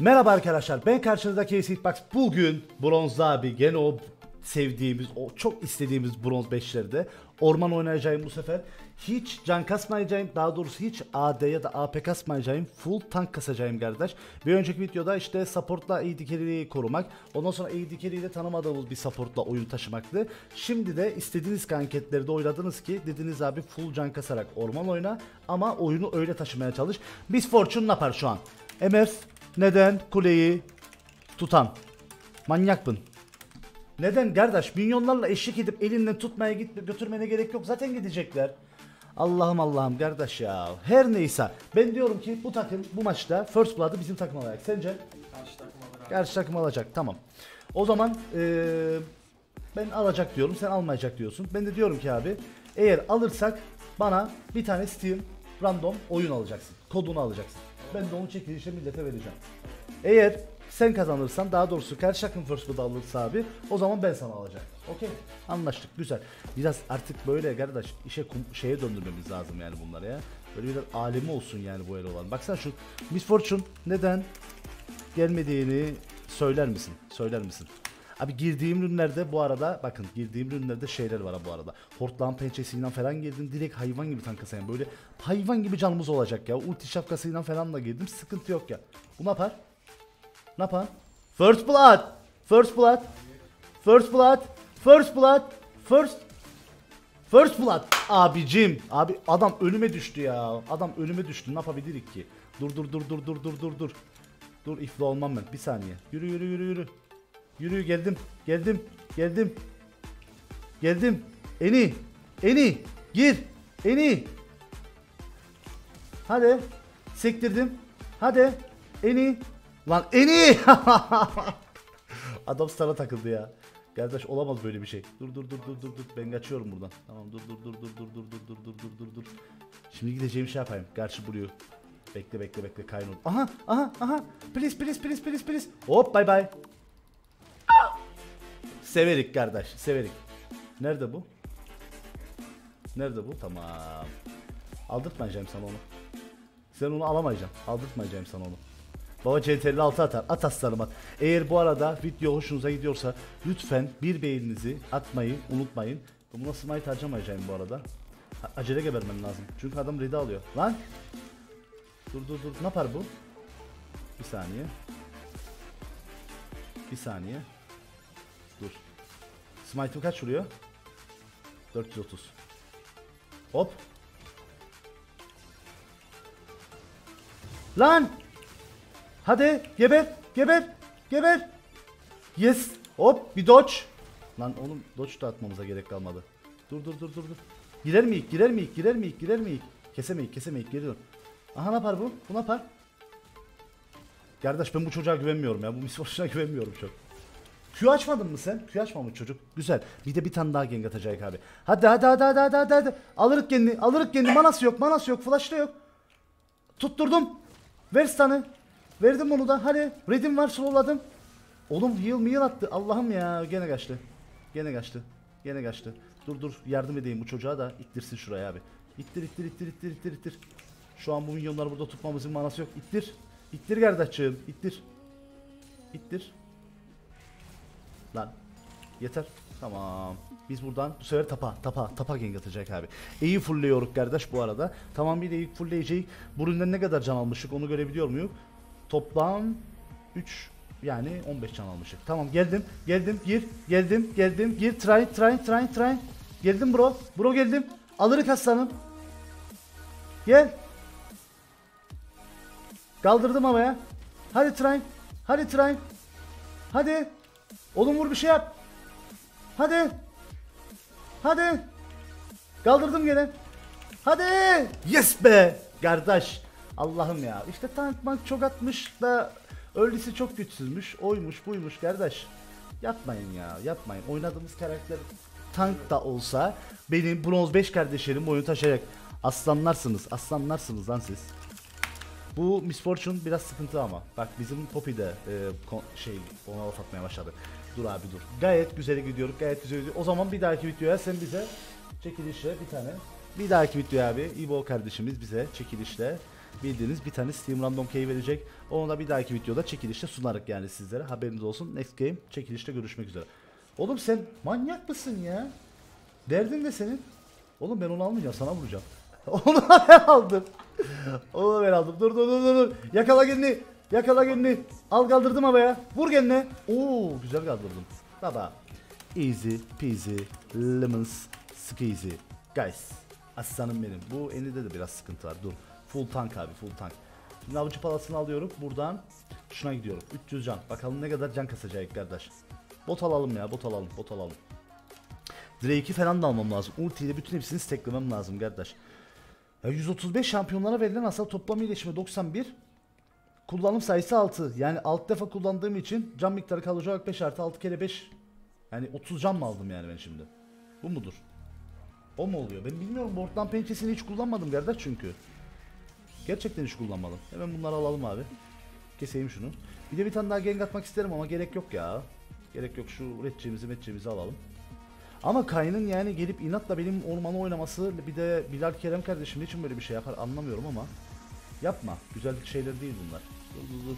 Merhaba arkadaşlar ben karşınızdaki Hitbox bugün bronzda abi gene o sevdiğimiz o çok istediğimiz bronz 5'lerde orman oynayacağım bu sefer. Hiç can kasmayacağım daha doğrusu hiç AD ya da AP kasmayacağım full tank kasacağım kardeş. Bir önceki videoda işte supportla AD carry'yi korumak ondan sonra AD carry'yi de tanımadığımız bir supportla oyun taşımaktı. Şimdi de istediğiniz kanketlerde oynadınız ki dediniz abi full can kasarak orman oyna ama oyunu öyle taşımaya çalış. Miss Fortune ne yapar şu an? MF neden kuleyi tutan? Manyak mın? Neden kardeş? Minyonlarla eşlik edip elinden tutmaya git götürmene gerek yok. Zaten gidecekler. Allah'ım Allah'ım kardeş ya. Her neyse. Ben diyorum ki bu takım bu maçta First Blood'ı bizim takım alacak. Sence? Karşı takım alır. Karşı takım alacak. Tamam. O zaman eee, ben alacak diyorum. Sen almayacak diyorsun. Ben de diyorum ki abi eğer alırsak bana bir tane Steam random oyun alacaksın. Kodunu alacaksın. Ben de onu çekilişe millete vereceğim. Eğer sen kazanırsan daha doğrusu karşı takım first blood alırsa abi o zaman ben sana alacağım. Okey anlaştık güzel. Biraz artık böyle kardeş işe kum- şeye döndürmemiz lazım yani bunları ya. Böyle bir alemi olsun yani bu el olan. Baksana şu Miss Fortune neden gelmediğini söyler misin? Söyler misin? Abi girdiğim ürünlerde bu arada bakın girdiğim ürünlerde şeyler var bu arada. Hortlağın pençesiyle falan girdim direkt hayvan gibi tankası yani böyle hayvan gibi canımız olacak ya. Ulti şapkasıyla falan da girdim sıkıntı yok ya. Bu ne yapar? Ne yapar? First blood. First blood. First blood. First blood. First First blood. Abicim. Abi adam önüme düştü ya. Adam önüme düştü. Ne yapabilirik ki? Dur dur dur dur dur dur dur dur. Dur ifla olmam ben. Bir saniye. Yürü yürü yürü yürü. Yürü geldim. Geldim. Geldim. Geldim. Eni. Eni. Gir. Eni. Hadi. Sektirdim. Hadi. Eni. Lan Eni. Adam sana takıldı ya. Kardeş olamaz böyle bir şey. Dur dur dur dur dur dur. Ben kaçıyorum buradan. Tamam dur dur dur dur dur dur dur dur dur dur dur dur. Şimdi gideceğim şey yapayım. Karşı buluyor. Bekle bekle bekle kaynol. Aha aha aha. Please please please please please. Hop bye bye. Severik kardeş severik. Nerede bu? Nerede bu? Tamam. Aldırtmayacağım sana onu. Sen onu alamayacaksın. Aldırtmayacağım sana onu. Baba CTRL 6 atar. At aslanım at. Eğer bu arada video hoşunuza gidiyorsa lütfen bir beğeninizi atmayı unutmayın. Buna smite harcamayacağım bu arada. A- acele gebermem lazım. Çünkü adam ready alıyor. Lan! Dur dur dur. Ne yapar bu? Bir saniye. Bir saniye. Dur. Smite'ı kaç vuruyor? 430. Hop. Lan! Hadi geber, geber, geber. Yes. Hop bir dodge. Lan oğlum dodge da atmamıza gerek kalmadı. Dur dur dur dur dur. Girer miyik? Girer miyik? Girer miyik? Girer miyik? Kesemeyik, kesemeyik. Geri dön. Aha ne yapar bu? Bu ne yapar? Kardeş ben bu çocuğa güvenmiyorum ya. Bu misfortuna güvenmiyorum çok. Q açmadın mı sen? Q açmamış çocuk. Güzel. Bir de bir tane daha gank atacak abi. Hadi hadi hadi hadi hadi hadi. hadi. Alırık kendini. Alırık kendini. Manası yok. Manası yok. Flash da yok. Tutturdum. Ver stun'ı. Verdim onu da. Hadi. Red'im var. Slowladım. Oğlum heal me heal attı. Allah'ım ya. Gene kaçtı. Gene kaçtı. Gene kaçtı. Dur dur. Yardım edeyim bu çocuğa da. ittirsin şuraya abi. İttir ittir ittir ittir ittir ittir. Şu an bu minyonları burada tutmamızın manası yok. İttir. İttir kardeşçiğim. İttir. İttir. Lan. Yeter. Tamam. Biz buradan bu sefer tapa tapa tapa gank atacak abi. İyi fullliyoruz kardeş bu arada. Tamam bir de ilk fullleyeceğiz. Bu üründen ne kadar can almışık onu görebiliyor muyum? Toplam 3 yani 15 can almışık. Tamam geldim. Geldim. Gir. Geldim. Geldim. Gir. Try try try try. Geldim bro. Bro geldim. Alırık aslanım. Gel. Kaldırdım havaya. Hadi try. Hadi try. Hadi. Oğlum vur bir şey yap. Hadi. Hadi. Kaldırdım gene. Hadi. Yes be. Kardeş. Allah'ım ya. İşte tank mank çok atmış da öylesi çok güçsüzmüş. Oymuş buymuş kardeş. Yapmayın ya yapmayın. Oynadığımız karakter tank da olsa benim bronz 5 kardeşlerim oyun taşıyacak. Aslanlarsınız. Aslanlarsınız lan siz. Bu Miss Fortune biraz sıkıntı ama. Bak bizim Poppy de e, şey ona laf atmaya başladı. Dur abi dur. Gayet güzel gidiyoruz. Gayet güzel gidiyor. O zaman bir dahaki videoya sen bize çekilişle bir tane. Bir dahaki videoya abi İbo kardeşimiz bize çekilişle bildiğiniz bir tane Steam Random Key verecek. Onu da bir dahaki videoda çekilişte sunarık yani sizlere. Haberiniz olsun. Next game çekilişte görüşmek üzere. Oğlum sen manyak mısın ya? Derdin de senin. Oğlum ben onu almayacağım sana vuracağım. Onu ben aldım. Onu ben aldım. Dur dur dur. dur. Yakala kendini. Yakala kendini. Al kaldırdım havaya. Vur kendine. Oo güzel kaldırdım. Baba. Easy peasy lemons squeezy. Guys. Aslanım benim. Bu eninde de biraz sıkıntı var. Dur. Full tank abi full tank. Şimdi avcı palasını alıyorum. Buradan şuna gidiyorum. 300 can. Bakalım ne kadar can kasacak kardeş. Bot alalım ya. Bot alalım. Bot alalım. Drake'i falan da almam lazım. Ulti ile bütün hepsini stacklemem lazım kardeş. Ya 135 şampiyonlara verilen hasar toplam iyileşme 91. Kullanım sayısı 6. Yani 6 defa kullandığım için can miktarı kalıcı olarak 5 artı 6 kere 5. Yani 30 can mı aldım yani ben şimdi? Bu mudur? O mu oluyor? Ben bilmiyorum. Board'dan pençesini hiç kullanmadım kardeş çünkü. Gerçekten hiç kullanmadım. Hemen bunları alalım abi. Keseyim şunu. Bir de bir tane daha gank atmak isterim ama gerek yok ya. Gerek yok şu üreteceğimizi meteceğimizi alalım. Ama Kayn'ın yani gelip inatla benim ormanı oynaması bir de Bilal Kerem kardeşim için böyle bir şey yapar anlamıyorum ama yapma. Güzel şeyler değil bunlar. Dur dur dur.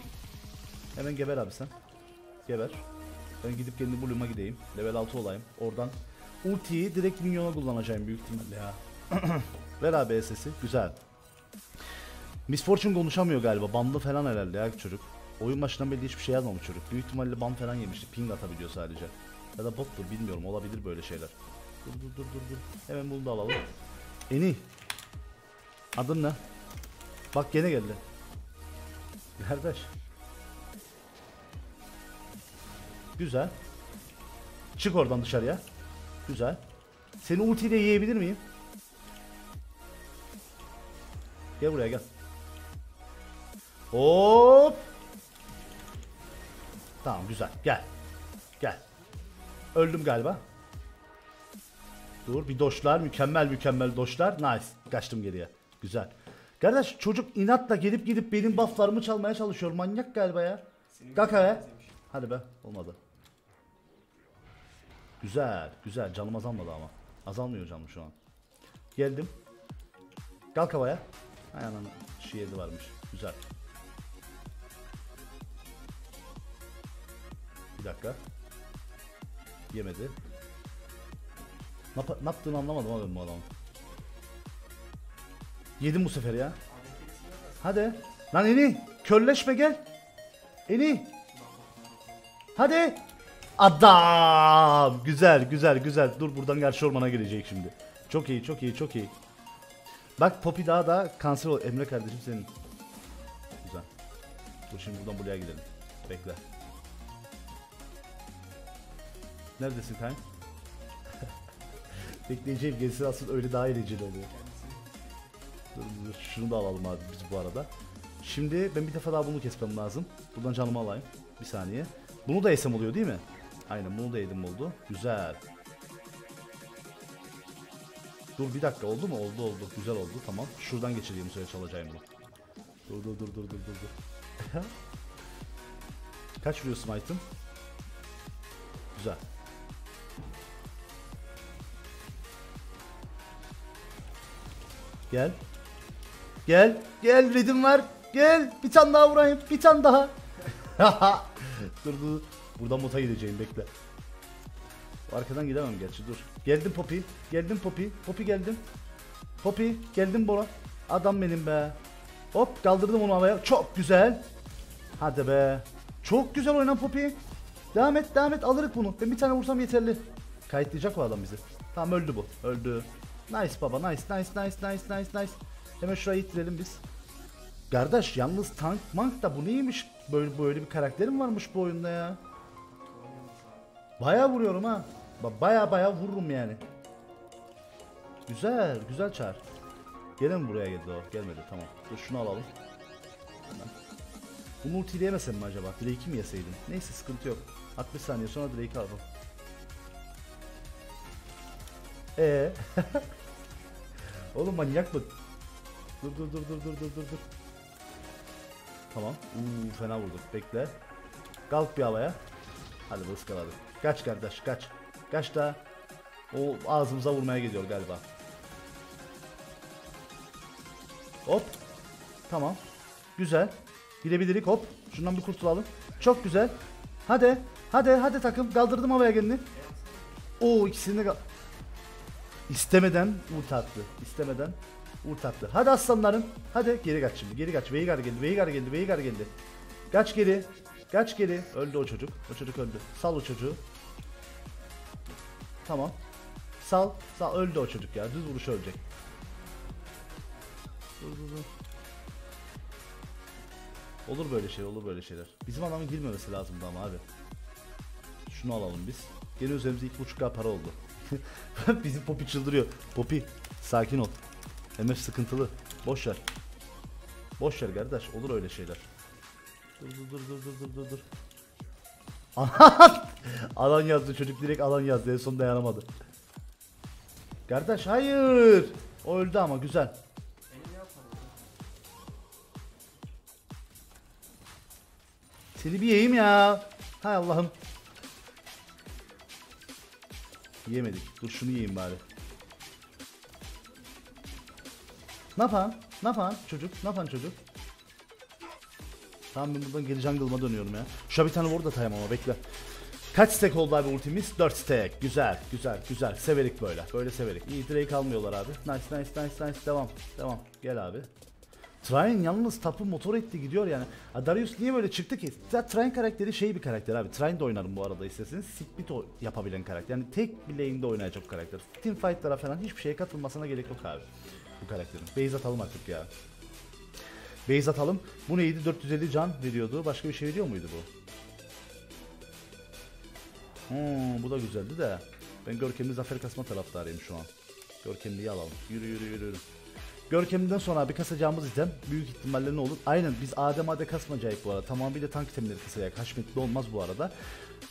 Hemen geber abi sen. Geber. Ben gidip kendi Bloom'a gideyim. Level 6 olayım. Oradan ultiyi direkt minyona kullanacağım büyük ihtimalle ya. Ver abi SS'i. Güzel. Miss Fortune konuşamıyor galiba. Bandı falan herhalde ya çocuk. Oyun başından beri hiçbir şey yazmamış çocuk. Büyük ihtimalle ban falan yemişti. Ping atabiliyor sadece. Ya da bottur bilmiyorum olabilir böyle şeyler. Dur dur dur dur dur. Hemen bunu da alalım. Eni. Adın ne? Bak gene geldi. Kardeş. Güzel. Çık oradan dışarıya. Güzel. Seni ultiyle yiyebilir miyim? Gel buraya gel. Hop. Tamam güzel. Gel. Gel. Öldüm galiba. Dur bir doşlar. Mükemmel mükemmel doşlar. Nice. Kaçtım geriye. Güzel. Kardeş çocuk inatla gelip gidip benim bufflarımı çalmaya çalışıyor. Manyak galiba ya. Kaka ya. Hadi be. Olmadı. Güzel. Güzel. Canım azalmadı ama. Azalmıyor canım şu an. Geldim. Kalk havaya. Hay anam. Varmış. Güzel. Bir dakika. Yemedi. Ne, ne yaptığını anlamadım abi bu adamın. Yedim bu sefer ya. Hadi. Lan Eni. Körleşme gel. Eni. Hadi. Adam. Güzel güzel güzel. Dur buradan karşı ormana gelecek şimdi. Çok iyi çok iyi çok iyi. Bak Poppy daha da kanser ol. Emre kardeşim senin. Güzel. Dur şimdi buradan buraya gidelim. Bekle. Neredesin Kayn? Bekleyeceğim gelsin aslında öyle daha eğlenceli oluyor. Şunu da alalım abi biz bu arada. Şimdi ben bir defa daha bunu kesmem lazım. Buradan canımı alayım. Bir saniye. Bunu da esem oluyor değil mi? Aynen bunu da yedim oldu. Güzel. Dur bir dakika oldu mu? Oldu oldu. Güzel oldu. Tamam. Şuradan geçireyim söyle çalacağım bunu. Dur dur dur dur dur dur dur. Kaç vuruyor smite'ın? Güzel. Gel. Gel. Gel redim var. Gel. Bir tane daha vurayım. Bir tane daha. dur dur. Buradan mota gideceğim bekle. Arkadan gidemem gerçi dur. Geldim Poppy. Geldim Poppy. Poppy geldim. Poppy geldim Bora. Adam benim be. Hop kaldırdım onu havaya. Çok güzel. Hadi be. Çok güzel oynan Poppy. Devam et devam et alırız bunu. Ben bir tane vursam yeterli. Kayıtlayacak o adam bizi. Tamam öldü bu. Öldü. Nice baba nice nice nice nice nice nice. Hemen şurayı ittirelim biz. Kardeş yalnız tank mank da bu neymiş? Böyle böyle bir karakterim varmış bu oyunda ya. Baya vuruyorum ha. Ba- Baya baya vururum yani. Güzel, güzel çağır. Mi buraya geldi o? Gelmedi tamam. Dur şunu alalım. Hemen. Bunu ultileyemesem mi acaba? Drake'i mi yeseydim? Neyse sıkıntı yok. 60 saniye sonra Drake'i alalım. Ee. Oğlum manyak mı? Dur dur dur dur dur dur dur dur. Tamam. Uuu fena vurduk. Bekle. Kalk bir havaya. Hadi bu ıskaladık. Kaç kardeş kaç. Kaç da. O ağzımıza vurmaya geliyor galiba. Hop. Tamam. Güzel. Gidebilirik hop. Şundan bir kurtulalım. Çok güzel. Hadi. Hadi hadi takım. Kaldırdım havaya kendini. Oo ikisini de İstemeden ult attı. İstemeden ult attı. Hadi aslanlarım. Hadi geri kaç şimdi. Geri kaç. Veigar geldi. Veigar geldi. Veigar geldi. Kaç geri. Kaç geri. Öldü o çocuk. O çocuk öldü. Sal o çocuğu. Tamam. Sal. Sal. Öldü o çocuk ya. Düz vuruş ölecek. Dur dur dur. Olur böyle şey, olur böyle şeyler. Bizim adamın girmemesi lazımdı ama abi. Şunu alalım biz. Gene üzerimize 2.5k para oldu. Bizim Poppy çıldırıyor. Poppy sakin ol. MF sıkıntılı. Boş ver. Boş ver kardeş. Olur öyle şeyler. Dur dur dur dur dur dur dur dur. alan yazdı çocuk direkt alan yazdı en son dayanamadı. Kardeş hayır. O öldü ama güzel. Bir yiyeyim ya. Hay Allah'ım. Yemedik. Dur şunu yiyeyim bari. Ne yapan çocuk? Ne yapan çocuk? Tamam ben buradan geri jungle'ıma dönüyorum ya. Şuna bir tane ward atayım ama bekle. Kaç stack oldu abi ultimiz? 4 stack. Güzel, güzel, güzel. Severik böyle. Böyle severik. İyi Drake almıyorlar abi. Nice, nice, nice, nice. Devam, devam. Gel abi. Trine yalnız tapı motor etti gidiyor yani. Darius niye böyle çıktı ki? Zaten Trine karakteri şey bir karakter abi. Trine de oynarım bu arada isterseniz. Split yapabilen karakter. Yani tek bir lane'de oynayacak karakter. Team fight'lara falan hiçbir şeye katılmasına gerek yok abi. Bu karakterin. Base atalım artık ya. Base atalım. Bu neydi? 450 can veriyordu. Başka bir şey veriyor muydu bu? Hmm, bu da güzeldi de. Ben Görkemli zafer kasma taraftarıyım şu an. Görkemliyi alalım. Yürü yürü yürü. yürü. Görkemli'den sonra bir kasacağımız item büyük ihtimalle ne olur? Aynen biz Adem Ade kasmayacağız bu arada. Tamamıyla tank itemleri kasacak. Haşmetli olmaz bu arada.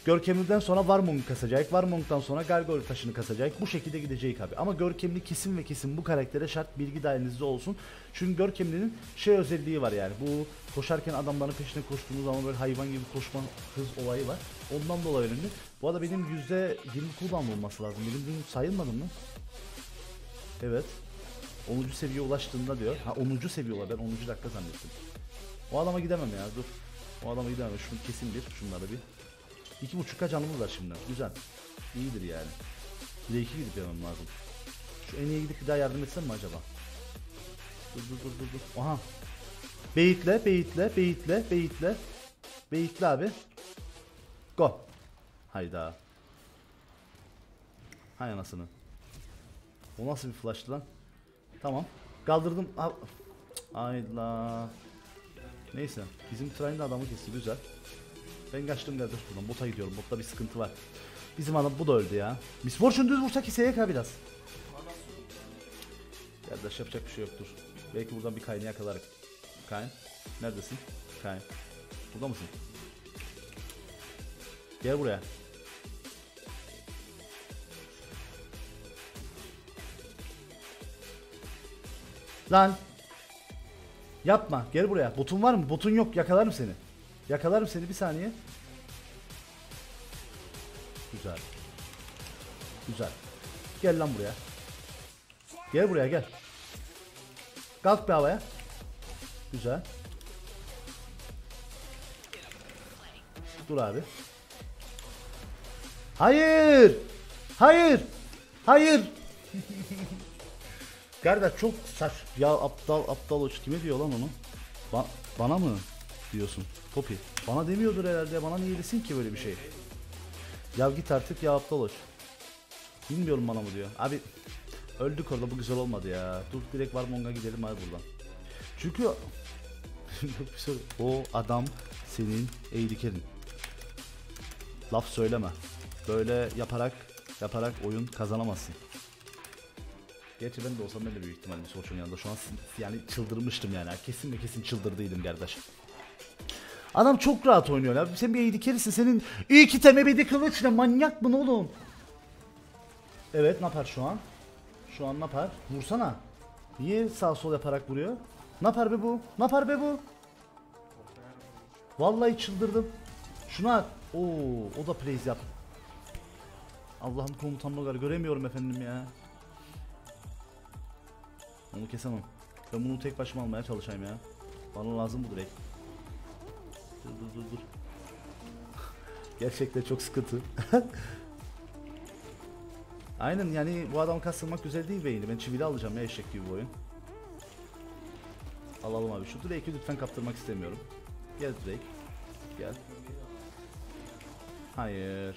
Görkemli'den sonra Warmong'u kasacak. Warmong'dan sonra Gargoyle taşını kasacak. Bu şekilde gidecek abi. Ama Görkemli kesin ve kesin bu karaktere şart bilgi dahilinizde olsun. Çünkü Görkemli'nin şey özelliği var yani. Bu koşarken adamların peşine koştuğunuz zaman böyle hayvan gibi koşma hız olayı var. Ondan dolayı önemli. Bu arada benim %20 cooldown olması lazım. Benim dün sayılmadı mı? Evet. 10. seviye ulaştığında diyor. Ha 10. seviye ula ben 10. dakika zannettim. O adama gidemem ya dur. O adama gidemem. Şunu kesin bir. Şunları bir. 2.5k canımız var şimdi. Güzel. İyidir yani. Bir de 2 gidip yemem lazım. Şu en iyi gidip bir daha yardım etsem mi acaba? Dur dur dur dur dur. Aha. Beyitle, beyitle, beyitle, beyitle. Beyitle abi. Go. Hayda. Hay anasını. O nasıl bir flash'tı lan? Tamam. Kaldırdım. Al. Ayla. Neyse. Bizim train de adamı kesti. Güzel. Ben kaçtım kardeş buradan. Bota gidiyorum. Botta bir sıkıntı var. Bizim adam bu da öldü ya. Miss Fortune düz vursa keseye ka biraz. Kardeş yapacak bir şey yoktur. Belki buradan bir Kayn'ı yakalarım. Kayn. Neredesin? Kayn. Burada mısın? Gel buraya. Lan. Yapma. Gel buraya. Botun var mı? Botun yok. Yakalarım seni. Yakalarım seni bir saniye. Güzel. Güzel. Gel lan buraya. Gel buraya gel. Kalk bir havaya. Güzel. Dur abi. Hayır. Hayır. Hayır. Kardeş çok saç. Ya aptal aptal uç. Kime diyor lan onu? Ba- bana mı diyorsun? Poppy. Bana demiyordur herhalde. Bana niye desin ki böyle bir şey? Ya git artık ya aptal uç. Bilmiyorum bana mı diyor. Abi öldük orada bu güzel olmadı ya. Dur direkt Warmong'a gidelim abi buradan. Çünkü o adam senin eğdikerin. Laf söyleme. Böyle yaparak yaparak oyun kazanamazsın. Gerçi ben de olsam ben de büyük ihtimalle Soç'un yanında şu an yani çıldırmıştım yani. Kesin ve kesin çıldırdıydım kardeş. Adam çok rahat oynuyor ya. Sen bir eğdi kerisin. Senin iyi ki temebedi kılıç ne? Manyak mı oğlum? Evet ne yapar şu an? Şu an ne yapar? Vursana. Niye sağ sol yaparak vuruyor? Ne yapar be bu? Ne yapar be bu? Vallahi çıldırdım. Şuna at. Oo, o da plays yap. Allah'ım komutan Logar göremiyorum efendim ya. Onu kesemem. Ben bunu tek başıma almaya çalışayım ya. Bana lazım bu direkt. Dur dur dur dur. Gerçekten çok sıkıntı. Aynen yani bu adam kastırmak güzel değil beyni. Ben çivili alacağım ya eşek gibi bu oyun. Alalım abi. Şu Drake'i lütfen kaptırmak istemiyorum. Gel Drake. Gel. Hayır.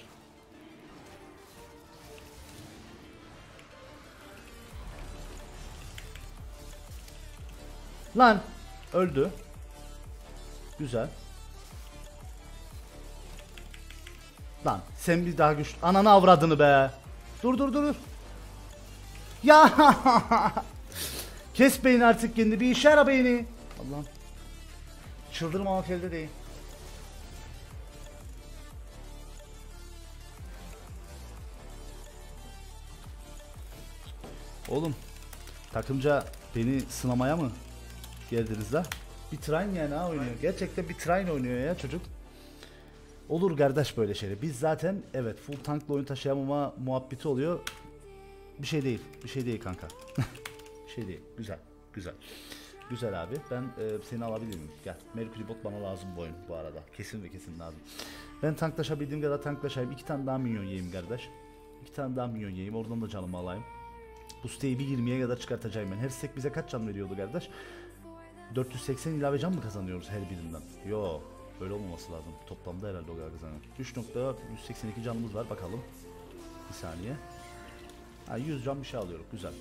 Lan öldü. Güzel. Lan sen bir daha güçlü. Ananı avradını be. Dur dur dur. Ya Kes beyni artık kendi bir işe yara beyni. Allah'ım. Çıldırmamak elde değil. Oğlum takımca beni sınamaya mı geldiniz la? Bir train yani ha oynuyor. Gerçekten bir train oynuyor ya çocuk. Olur kardeş böyle şeyler. Biz zaten evet full tankla oyun taşıyamama muhabbeti oluyor. Bir şey değil. Bir şey değil kanka. bir şey değil. Güzel. Güzel. Güzel abi. Ben e, seni alabilir miyim? Gel. Mercury bot bana lazım bu oyun bu arada. Kesin ve kesin lazım. Ben tanklaşabildiğim kadar tanklaşayım. İki tane daha minyon yiyeyim kardeş. İki tane daha minyon yiyeyim. Oradan da canımı alayım. Bu siteyi bir 20'ye kadar çıkartacağım ben. Her stek bize kaç can veriyordu kardeş? 480 ilave can mı kazanıyoruz her birinden? Yo. Böyle olmaması lazım. Toplamda herhalde o kadar kazanıyor. 3.182 canımız var. Bakalım. Bir saniye. Ha 100 can bir şey alıyorum. Güzel.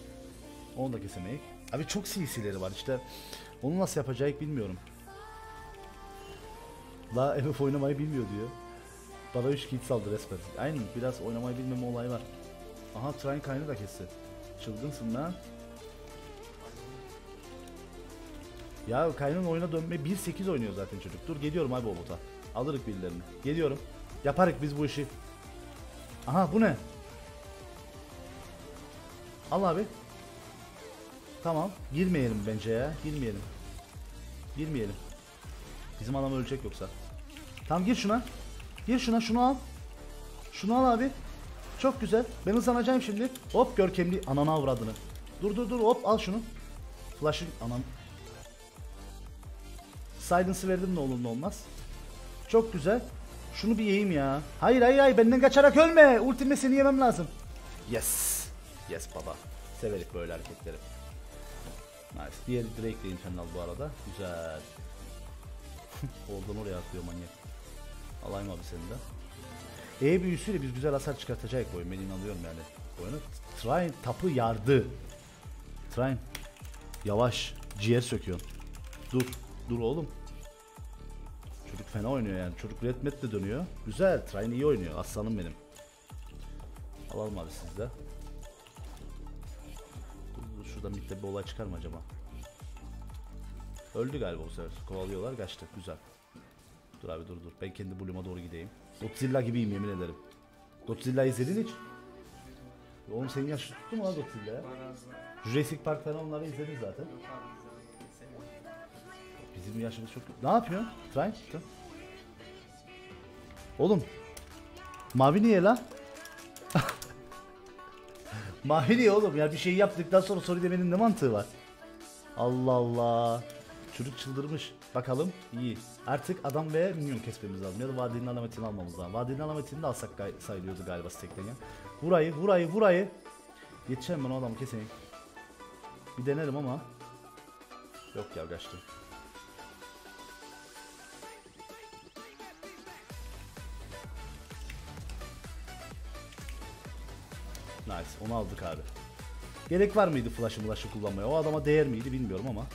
Onu da kesemeyiz. Abi çok CC'leri var işte. Onu nasıl yapacağız bilmiyorum. La MF oynamayı bilmiyor diyor. Bana 3 kit saldı resmen. Aynen biraz oynamayı bilmeme olayı var. Aha train kaynağı da kesti. Çılgınsın lan. Ya Kayn'ın oyuna dönme 1.8 oynuyor zaten çocuk. Dur geliyorum abi o. Alırık birilerini. Geliyorum. Yaparık biz bu işi. Aha bu ne? Al abi. Tamam. Girmeyelim bence ya. Girmeyelim. Girmeyelim. Bizim adam ölecek yoksa. Tamam gir şuna. Gir şuna şunu al. Şunu al abi. Çok güzel. Ben hızlanacağım şimdi. Hop görkemli anana avradını. Dur dur dur hop al şunu. Flash'ın anan. Silence'ı verdim ne olur ne olmaz. Çok güzel. Şunu bir yiyeyim ya. Hayır hayır hayır benden kaçarak ölme. Ultime seni yemem lazım. Yes. Yes baba. Severik böyle hareketleri. Nice. Diğer Drake de internal bu arada. Güzel. Oradan oraya atlıyor manyak. Alayım abi seni de. E büyüsüyle biz güzel hasar çıkartacak oyun. Ben inanıyorum yani. Oyunu. Train tapı yardı. Train. Yavaş. Ciğer söküyorsun. Dur. Dur oğlum. Çocuk fena oynuyor yani. Çocuk red met de dönüyor. Güzel. Train iyi oynuyor. Aslanım benim. Alalım abi siz de. Dur, dur, şurada midde bir olay çıkar mı acaba? Öldü galiba bu sefer. Kovalıyorlar kaçtı. Güzel. Dur abi dur dur. Ben kendi Bloom'a doğru gideyim. Godzilla gibiyim yemin ederim. Godzilla izledin hiç? Oğlum senin yaş tuttu mu lan Godzilla ya? Jurassic Park falan onları izledin zaten. Bizim yaşımız çok... Ne yapıyorsun? Train? Dur. Oğlum. Mavi niye lan? Mavi niye oğlum? Ya bir şey yaptıktan sonra soru demenin ne mantığı var? Allah Allah. Çocuk çıldırmış. Bakalım. iyi. Artık adam ve minyon kesmemiz lazım. Ya da vadinin alametini almamız lazım. Vadinin alametini de alsak gay- sayılıyordu galiba stekten ya. Vurayı, vurayı, vurayı. Yetişemem ben o adamı keseyim. Bir denerim ama. Yok ya kaçtı. Nice. Onu aldık abi. Gerek var mıydı flash'ı flash'ı kullanmaya? O adama değer miydi bilmiyorum ama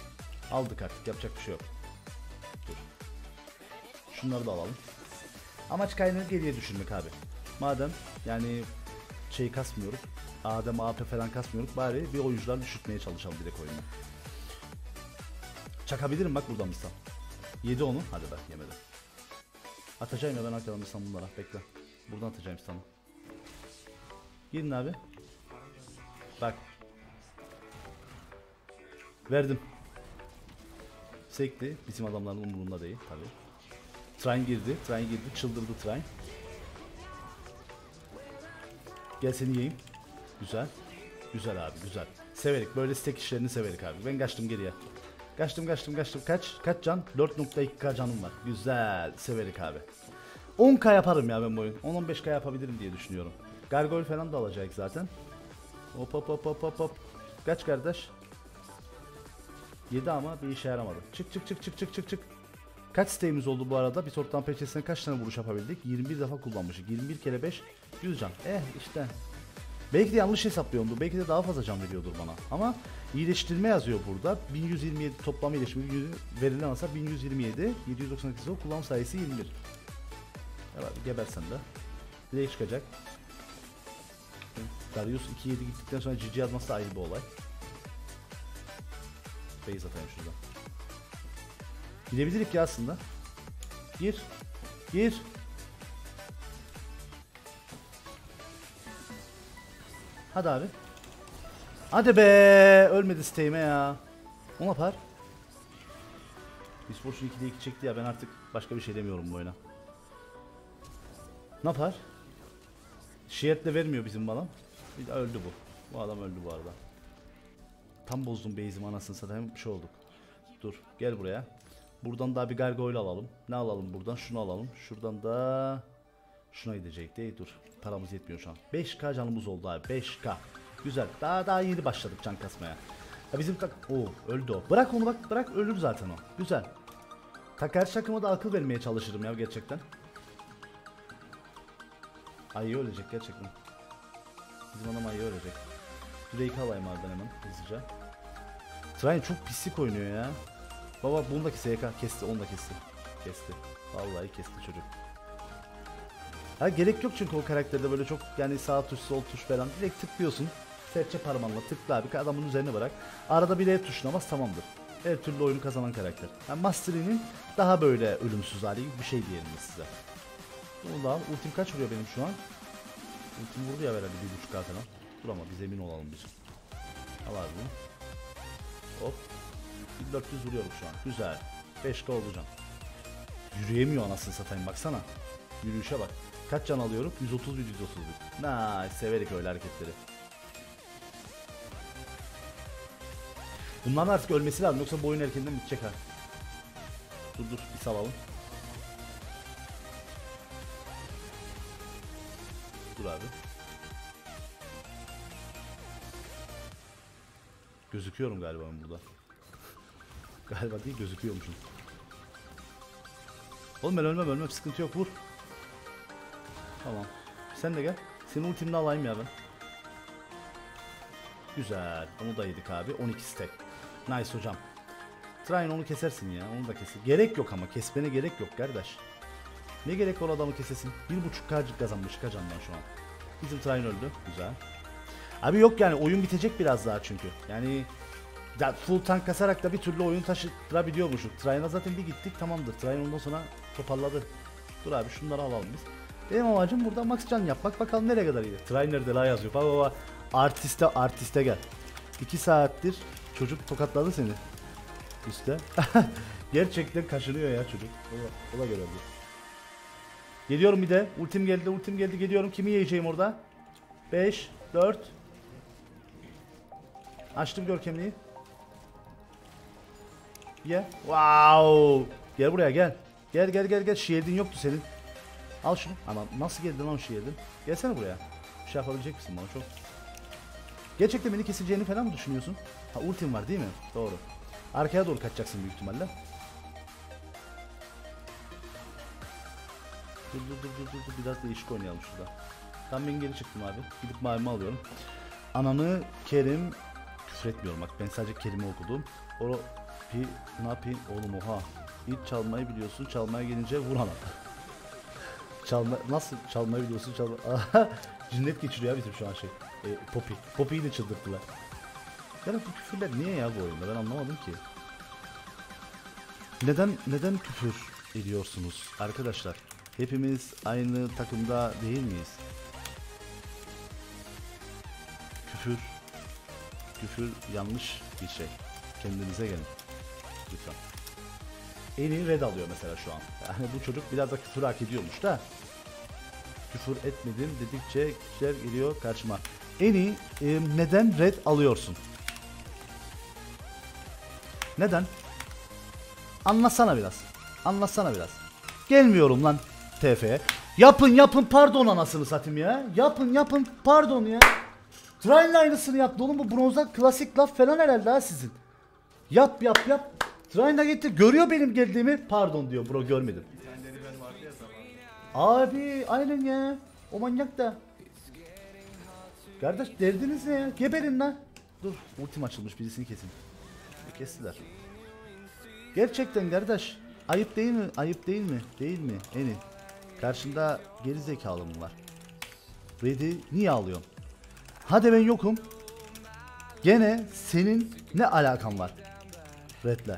aldık artık. Yapacak bir şey yok. Dur. Şunları da alalım. Amaç kaynağı geriye düşürmek abi. Madem yani şey kasmıyoruz. Adem AP falan kasmıyoruz. Bari bir oyuncular düşürtmeye çalışalım direkt oyunu. Çakabilirim bak buradan mısam. Yedi onu. Hadi be yemedi. Atacağım ya ben arkadan mısam bunlara. Bekle. Buradan atacağım sana. Girin abi. Bak. Verdim. Sekti. Bizim adamların umurunda değil tabi. Train girdi. Train girdi. Çıldırdı Train. Gel seni yiyeyim. Güzel. Güzel abi güzel. Severik. Böyle stack işlerini severik abi. Ben kaçtım geriye. Kaçtım kaçtım kaçtım. Kaç? Kaç can? 4.2k canım var. Güzel. Severik abi. 10k yaparım ya ben bu oyun. 10-15k yapabilirim diye düşünüyorum. Gargoyle falan da alacak zaten. Hop hop hop hop hop hop. Kaç kardeş? 7 ama bir işe yaramadı. Çık çık çık çık çık çık çık. Kaç siteğimiz oldu bu arada? Bir tortan peçesine kaç tane vuruş yapabildik? 21 defa kullanmışık. 21 kere 5 100 can. Eh işte. Belki de yanlış hesaplıyorumdur. Belki de daha fazla can veriyordur bana. Ama iyileştirme yazıyor burada. 1127 toplam iyileşme verilen hasar 1127. 798 o kullanım sayısı 21. Evet gebersen de. Direkt çıkacak. Darius 2-7 gittikten sonra GG yazması da ayrı bir olay. Base atayım şuradan. Gidebilirik ya aslında. Gir. Gir. Hadi abi. Hadi be. Ölmedi Steyme ya. Ne yapar? Misfortune 2'de 2 çekti ya ben artık başka bir şey demiyorum bu oyuna. Ne yapar? Şiyet vermiyor bizim bana. Bir de öldü bu. Bu adam öldü bu arada. Tam bozdum base'im anasını satayım şey olduk. Dur gel buraya. Buradan daha bir gargoyle alalım. Ne alalım buradan? Şunu alalım. Şuradan da şuna gidecek değil dur. Paramız yetmiyor şu an. 5k canımız oldu abi 5k. Güzel. Daha daha yeni başladık can kasmaya. Ya bizim tak Oo öldü o. Bırak onu bak bırak ölür zaten o. Güzel. Takar takıma da akıl vermeye çalışırım ya gerçekten. Ayı ölecek gerçekten. Bizim adam ayı ölecek. Drake alayım ben hemen hızlıca. Train çok pislik oynuyor ya. Baba bunu da SK kesti onu da kesti. Kesti. Vallahi kesti çocuk. Ha gerek yok çünkü o karakterde böyle çok yani sağ tuş sol tuş falan direkt tıklıyorsun. Serçe parmağınla tıkla abi adamın üzerine bırak. Arada bir L tuşuna bas tamamdır. Her türlü oyunu kazanan karakter. Yani Mastery'nin daha böyle ölümsüz hali bir şey diyelim size. Bunu da. Ultim kaç vuruyor benim şu an? Ultim vurdu ya herhalde bir buçuk falan. Dur ama biz emin olalım biz. Al abi. Hop. 1400 vuruyorum şu an. Güzel. 5k olacağım. Yürüyemiyor anasını satayım baksana. Yürüyüşe bak. Kaç can alıyorum? 130 130. Nice. Severik öyle hareketleri. Bunların artık ölmesi lazım yoksa bu oyun erkenden bitecek ha. Dur dur bir salalım. Dur abi. Gözüküyorum galiba ben burada. galiba değil gözüküyormuşum. Oğlum ben ölmem ölmem sıkıntı yok vur. Tamam. Sen de gel. Senin ultimini alayım ya ben. Güzel. Onu da yedik abi. 12 stack. Nice hocam. Train onu kesersin ya. Onu da kesin. Gerek yok ama. Kesmene gerek yok kardeş. Ne gerek var adamı kesesin? 1.5k kazanmış kacandan şu an. Bizim Train öldü. Güzel. Abi yok yani oyun bitecek biraz daha çünkü. Yani ya full tank kasarak da bir türlü oyun taşıtırabiliyormuşuz. Train'a zaten bir gittik tamamdır. Train ondan sonra toparladı. Dur abi şunları alalım biz. Benim amacım burada max can yapmak. Bakalım nereye kadar gidiyor. Train nerede la yazıyor. Baba baba. Artiste artiste gel. 2 saattir çocuk tokatladı seni. Üste. Gerçekten kaşınıyor ya çocuk. O da, o da görevli. Geliyorum bir de. Ultim geldi, ultim geldi. Geliyorum. Kimi yiyeceğim orada? 5, 4. Açtım görkemliği. Ye. Wow. Gel buraya gel. Gel gel gel gel. Shield'in yoktu senin. Al şunu. Ama nasıl geldin lan shield'in? Gelsene buraya. Bir şey yapabilecek misin bana çok? Gerçekten beni keseceğini falan mı düşünüyorsun? Ha ultim var değil mi? Doğru. Arkaya doğru kaçacaksın büyük ihtimalle. Dur dur dur dur dur, biraz değişik oynayalım şurada. Tam ben geri çıktım abi. Gidip mavimi alıyorum. Ananı Kerim küfür etmiyorum bak ben sadece kelime okudum. O pi ne yapayım oğlum oha. İlk çalmayı biliyorsun çalmaya gelince vur ana. Çalma nasıl çalmayı biliyorsun çalma. Cinnet geçiriyor bizim şu an şey. E, Poppy. Poppy'yi de çıldırttılar. Yani bu küfürler niye ya bu oyunda ben anlamadım ki. Neden neden küfür ediyorsunuz arkadaşlar? Hepimiz aynı takımda değil miyiz? Küfür küfür yanlış bir şey. Kendinize gelin. Lütfen. En red alıyor mesela şu an. Yani bu çocuk biraz da küfür hak ediyormuş da. Küfür etmedim dedikçe kişiler geliyor karşıma. En iyi e, neden red alıyorsun? Neden? Anlatsana biraz. Anlatsana biraz. Gelmiyorum lan TF'ye. Yapın yapın pardon anasını satayım ya. Yapın yapın pardon ya. Train aynısını yaptı oğlum bu bronzdan klasik laf falan herhalde ha sizin. Yap yap yap. Train'e getir. Görüyor benim geldiğimi. Pardon diyor bro görmedim. Abi aynen ya. O manyak da. Kardeş derdiniz ne ya? Geberin lan. Dur ultim açılmış birisini kesin. Kestiler. Gerçekten kardeş. Ayıp değil mi? Ayıp değil mi? Değil mi? Eni. Karşında geri zekalı mı var? Red'i niye alıyorsun? Hadi ben yokum. Gene senin ne alakan var? Red'le.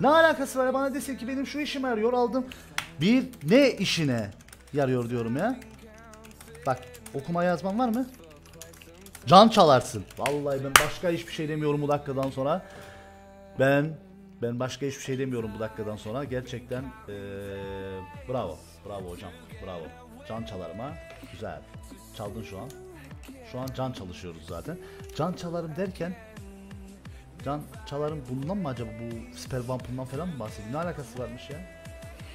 Ne alakası var? Bana desin ki benim şu işime yarıyor aldım. Bir ne işine yarıyor diyorum ya. Bak okuma yazman var mı? Can çalarsın. Vallahi ben başka hiçbir şey demiyorum bu dakikadan sonra. Ben ben başka hiçbir şey demiyorum bu dakikadan sonra. Gerçekten eee, bravo. Bravo hocam. Bravo. Can çalarım ha. Güzel. Çaldın şu an. Şu an can çalışıyoruz zaten. Can çalarım derken Can çalarım bundan mı acaba bu spell bump'ından falan mı bahsediyor? Ne alakası varmış ya?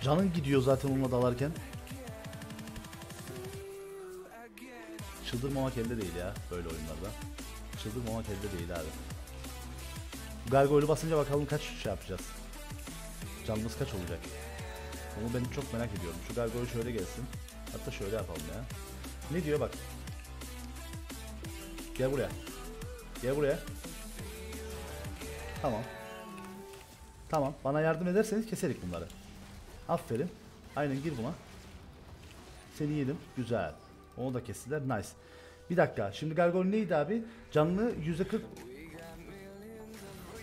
Canın gidiyor zaten onunla dalarken. Çıldırmamak elde değil ya böyle oyunlarda. Çıldırmamak elde değil abi. Gargoyle'u basınca bakalım kaç şey yapacağız. Canımız kaç olacak? Onu ben çok merak ediyorum. Şu Gargoyle şöyle gelsin. Hatta şöyle yapalım ya. Ne diyor bak. Gel buraya. Gel buraya. Tamam. Tamam. Bana yardım ederseniz keserik bunları. Aferin. Aynen gir buna. Seni yedim. Güzel. Onu da kestiler. Nice. Bir dakika. Şimdi Gargoyle neydi abi? Canlı %40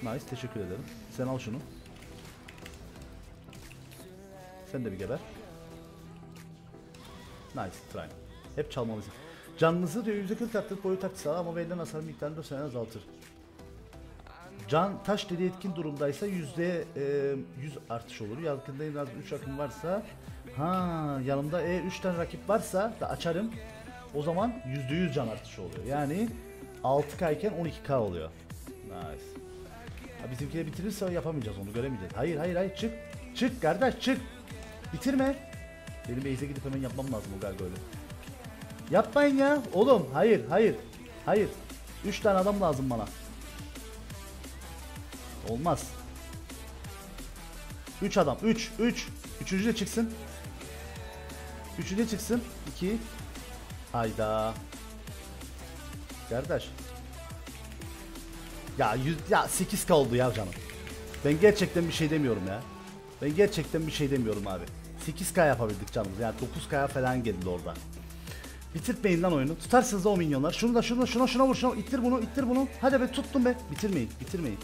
Nice. Teşekkür ederim. Sen al şunu. Sen de bir geber. Nice. Try. Hep çalmamız. Canınızı diyor %40 arttırıp boyu taktiği ama verilen hasar miktarını 4 sene azaltır. Can taş dedi etkin durumdaysa yüzde e, 100 artış olur. Yakında en az 3 akım varsa ha yanımda e 3 tane rakip varsa da açarım. O zaman yüzde 100 can artışı oluyor. Yani 6K iken 12K oluyor. Nice. Ha, bizimkiler bitirirse yapamayacağız onu göremeyeceğiz. Hayır hayır hayır çık. Çık kardeş çık. Bitirme. Benim base'e gidip hemen yapmam lazım o gargoyle'u. Yapmayın ya. Oğlum hayır hayır. Hayır. 3 tane adam lazım bana. Olmaz. 3 adam. 3 3. Üçüncü de çıksın. Üçüncü de çıksın. 2 Hayda. Kardeş. Ya 100 ya 8 oldu ya canım. Ben gerçekten bir şey demiyorum ya. Ben gerçekten bir şey demiyorum abi. 8K yapabildik canım. Yani 9K falan geldi orada. Bitirtmeyin lan oyunu. Tutarsınız da o minyonlar. Şunu da şunu da şuna şuna vur şuna. İttir bunu ittir bunu. Hadi be tuttum be. Bitirmeyin bitirmeyin.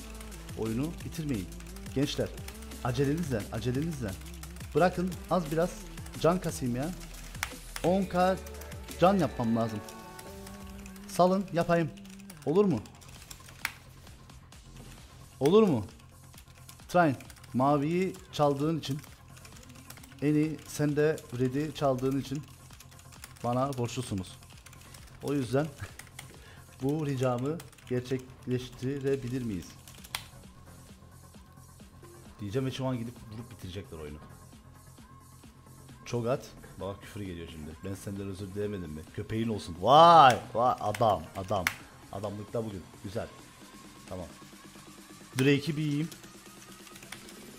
Oyunu bitirmeyin. Gençler acelenizle acelenizle. Bırakın az biraz can kasayım ya. 10k can yapmam lazım. Salın yapayım. Olur mu? Olur mu? Train. Maviyi çaldığın için. Eni sen de Red'i çaldığın için bana borçlusunuz. O yüzden bu ricamı gerçekleştirebilir miyiz? Diyeceğim ve şu an gidip vurup bitirecekler oyunu. Çok at. Bak küfür geliyor şimdi. Ben senden özür dilemedim mi? Köpeğin olsun. Vay! Vay adam, adam. Adamlıkta bugün. Güzel. Tamam. Drake'i bir yiyeyim.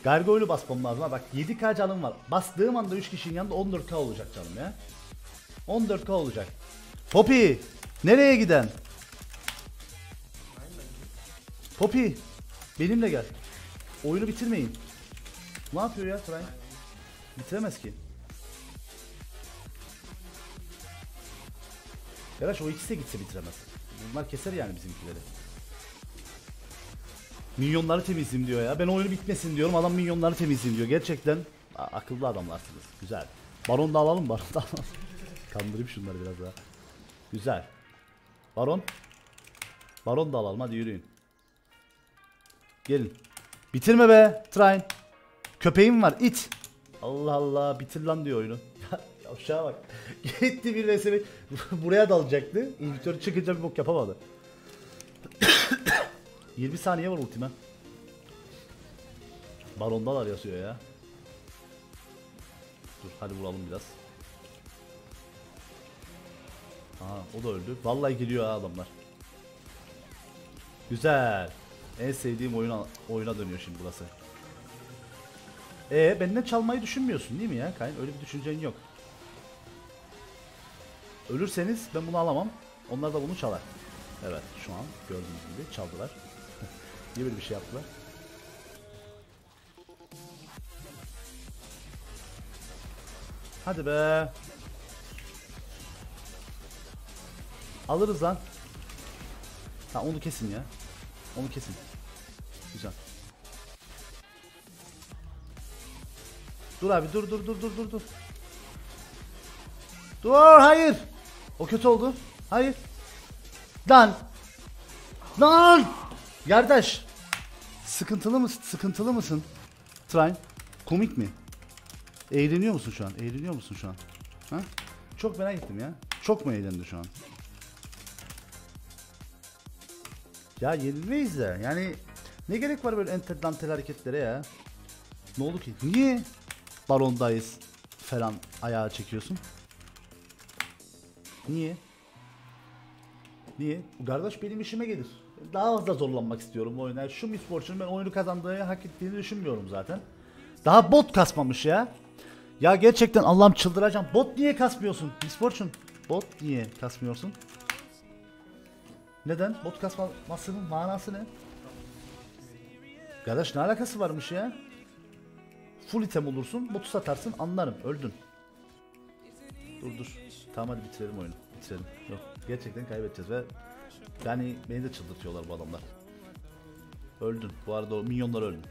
Gargoyle'u basmam lazım ha. Bak 7k canım var. Bastığım anda 3 kişinin yanında 14k olacak canım ya. 14k olacak. Poppy! Nereye giden? Poppy! Benimle gel. Oyunu bitirmeyin. Ne yapıyor ya Tray? Bitiremez ki. Yavaş o ikisi de gitse bitiremez. Bunlar keser yani bizimkileri. Minyonları temizleyeyim diyor ya. Ben oyunu bitmesin diyorum. Adam minyonları temizleyeyim diyor. Gerçekten a- akıllı adamlarsınız. Güzel. Baron da alalım, baron da alalım. Kandırayım şunları biraz daha. Güzel. Baron. Baron da alalım hadi yürüyün. Gelin. Bitirme be Train. Köpeğim var it. Allah Allah bitir lan diyor oyunu. Yavşağa bak. Gitti bir VSB. Buraya dalacaktı. İnhibitör çıkınca bir bok yapamadı. 20 saniye var ultime. Barondalar yazıyor ya. Dur hadi vuralım biraz. Aha o da öldü. Vallahi geliyor ha adamlar. Güzel. En sevdiğim oyuna oyuna dönüyor şimdi burası. E benden çalmayı düşünmüyorsun değil mi ya Kayn? Öyle bir düşüncen yok. Ölürseniz ben bunu alamam. Onlar da bunu çalar. Evet şu an gördüğünüz gibi çaldılar. Niye böyle bir şey yaptılar? Hadi be. Alırız lan. Ha onu kesin ya. Onu kesin. Güzel. Dur abi dur dur dur dur dur dur. Dur hayır. O kötü oldu. Hayır. Lan. Lan. Kardeş. Sıkıntılı mısın? Sıkıntılı mısın? Train. Komik mi? Eğleniyor musun şu an? Eğleniyor musun şu an? Ha? Çok merak ettim ya. Çok mu eğlendi şu an? Ya yenilmeyiz de. Yani ne gerek var böyle entel dantel hareketlere ya? Ne oldu ki? Niye barondayız falan ayağa çekiyorsun? Niye? Niye? Kardeş benim işime gelir. Daha fazla zorlanmak istiyorum bu oyuna. Şu Miss Fortune'un ben oyunu kazandığı hak ettiğini düşünmüyorum zaten. Daha bot kasmamış ya. Ya gerçekten Allah'ım çıldıracağım. Bot niye kasmıyorsun? Miss Fortune. Bot niye kasmıyorsun? Neden? Bot kasmasının manası ne? Kardeş ne alakası varmış ya? Full item olursun, botu satarsın anlarım. Öldün. Dur dur. Tamam hadi bitirelim oyunu. Bitirelim. Yok. Gerçekten kaybedeceğiz ve yani beni de çıldırtıyorlar bu adamlar. Öldün. Bu arada o minyonlar öldü.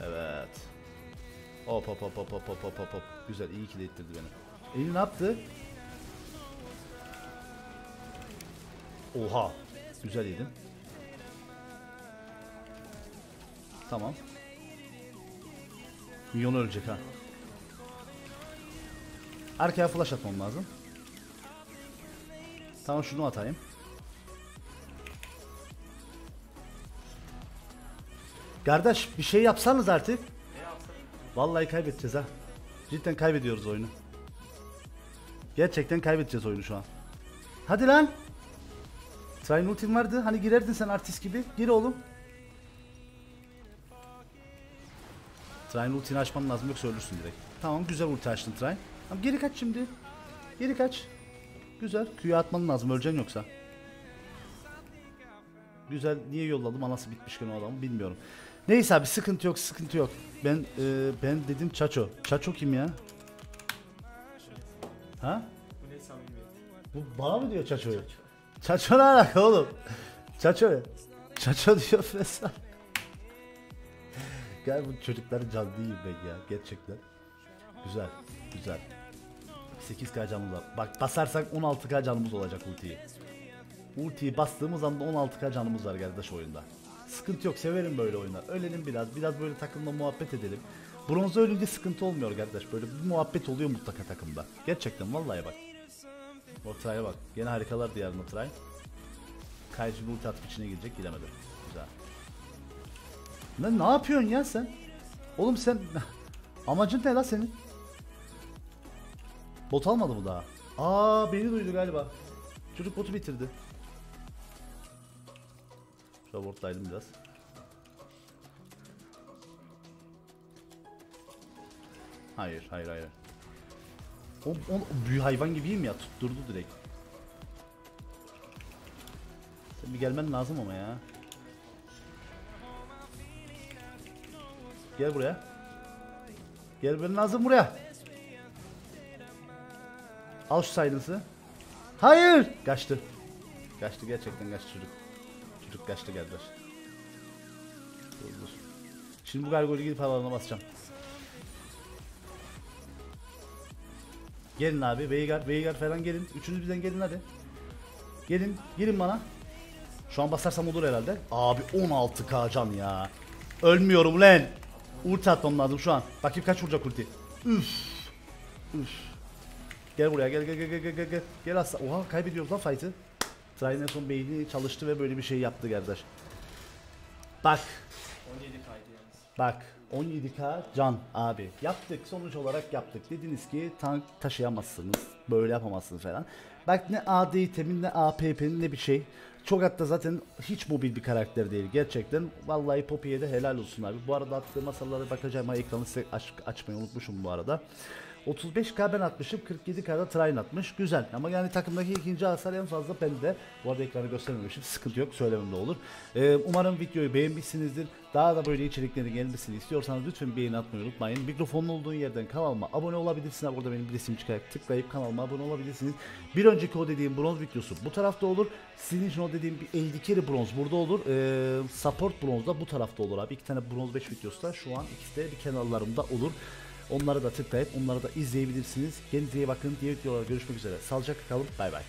Evet. Hop hop hop hop hop hop hop hop. Güzel iyi ki de ittirdi beni. Elin attı. Oha. Güzel yedim. Tamam. Milyon ölecek ha. Arkaya flash atmam lazım. Tamam şunu atayım. Kardeş bir şey yapsanız artık. Vallahi kaybedeceğiz ha. Cidden kaybediyoruz oyunu. Gerçekten kaybedeceğiz oyunu şu an. Hadi lan. Train ultin vardı. Hani girerdin sen artist gibi. Gir oğlum. Train ultini açman lazım yoksa ölürsün direkt. Tamam güzel ulti açtın Train. Tamam geri kaç şimdi. Geri kaç. Güzel. Q'ya atman lazım öleceksin yoksa. Güzel. Niye yolladım anası bitmişken o adamı bilmiyorum. Neyse abi sıkıntı yok sıkıntı yok. Ben e, ben dedim Çaço. Çaço kim ya? Ha? Bu ne samimiyet? Bu bana mı diyor Çaço'yu? Çaço ne alaka oğlum? Çaço ne? Çaço diyor mesela. Gel bu çocukların canlı değil ben ya gerçekten. Güzel, güzel. 8k canımız var. Bak basarsak 16k canımız olacak ultiyi. Ultiyi bastığımız anda 16k canımız var kardeş oyunda. Sıkıntı yok severim böyle oyunlar. Ölelim biraz, biraz böyle takımla muhabbet edelim. Bronza ölünce sıkıntı olmuyor kardeş. Böyle bir muhabbet oluyor mutlaka takımda. Gerçekten vallahi bak. O Tray'a bak. Gene harikalar diyarında Tray. Kaiju ulti atıp içine girecek gidemedi. Güzel. Ne, ne yapıyorsun ya sen? Oğlum sen amacın ne la senin? Bot almadı mı daha? Aa beni duydu galiba. Çocuk botu bitirdi. Raportlaydım biraz. Hayır, hayır, hayır. O, o, büyü hayvan gibiyim ya tutturdu direkt. Sen bir gelmen lazım ama ya. Gel buraya. Gelmen lazım buraya. Al şu silence'ı. Hayır! Kaçtı. Kaçtı gerçekten kaçtı çocuk. Çocuk kaçtı geldiler. Dur dur. Şimdi bu gargoyle gidip havalarına basacağım. Gelin abi. Veigar, Veigar falan gelin. Üçünüz birden gelin hadi. Gelin. Gelin bana. Şu an basarsam olur herhalde. Abi 16k can ya. Ölmüyorum lan. Ulti atmam lazım şu an. Bakayım kaç vuracak ulti. Üf. Üf. Gel buraya gel gel gel gel gel gel. Gel, aslan. Oha kaybediyoruz lan fight'ı. Train en son beyni çalıştı ve böyle bir şey yaptı kardeş. Bak 17 kaydı yalnız. Bak 17k can abi yaptık sonuç olarak yaptık dediniz ki tank taşıyamazsınız böyle yapamazsınız falan. Bak ne AD itemin ne APP'nin ne bir şey. Çok hatta zaten hiç mobil bir karakter değil gerçekten. Vallahi Poppy'ye de helal olsun abi. Bu arada attığı masallara bakacağım ekranı size aç- açmayı unutmuşum bu arada. 35k ben atmışım 47k'da Train atmış. Güzel. Ama yani takımdaki ikinci hasar en fazla bende bu arada ekranı göstermemişim. Sıkıntı yok. Söylemem de olur. Ee, umarım videoyu beğenmişsinizdir. Daha da böyle içeriklerin gelmesini istiyorsanız lütfen beğeni atmayı unutmayın. Mikrofonun olduğun yerden kanalıma abone olabilirsiniz. Burada benim bir resim çıkarak tıklayıp kanalıma abone olabilirsiniz. Bir önceki o dediğim bronz videosu bu tarafta olur. Sizin için o dediğim bir 50 kere bronz burada olur. Ee, support bronz da bu tarafta olur abi. İki tane bronz 5 videosu da şu an ikisi de bir kenarlarımda olur Onları da tıklayıp onları da izleyebilirsiniz. Kendinize iyi bakın. Diğer videolarda görüşmek üzere. Sağlıcakla kalın. Bay bay.